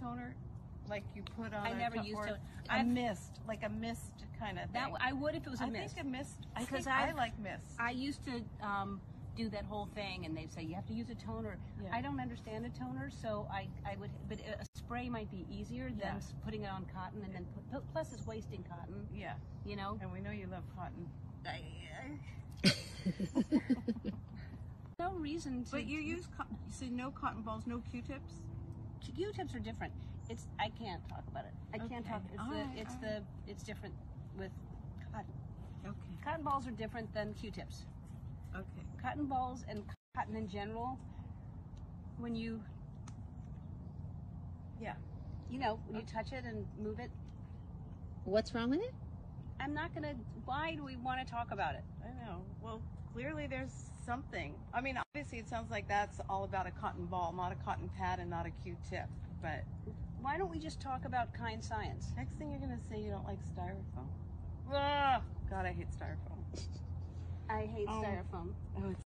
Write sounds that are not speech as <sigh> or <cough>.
toner? Like you put on I never to- used or toner. A I've- mist, like a mist kind of thing. That I would if it was a I mist. I think a mist. I Because think I I've- like mist. I used to um, do that whole thing, and they'd say you have to use a toner. Yeah. I don't understand a toner, so I, I would, but a spray might be easier than Yeah. s- putting it on cotton, and then put, plus it's wasting cotton. yeah, You know. and we know you love cotton. <laughs> no reason to. But you use co- you said no cotton balls, no Q-tips. Q-tips are different. It's I can't talk about it. I can't Okay. talk. It's All the right, it's all the it's different with cotton. Okay. Cotton balls are different than Q-tips. Okay. Cotton balls and cotton in general, when you Yeah. you know when you oh. touch it and move it, What's wrong with it? I'm not gonna. Why do we want to talk about it? I know. Well, clearly there's something. I mean, obviously it sounds like that's all about a cotton ball, not a cotton pad, and not a Q-tip. But Why don't we just talk about Kind Science? next thing you're gonna say you don't like styrofoam. Ah, God, I hate styrofoam. I hate Oh. styrofoam. Oh, it's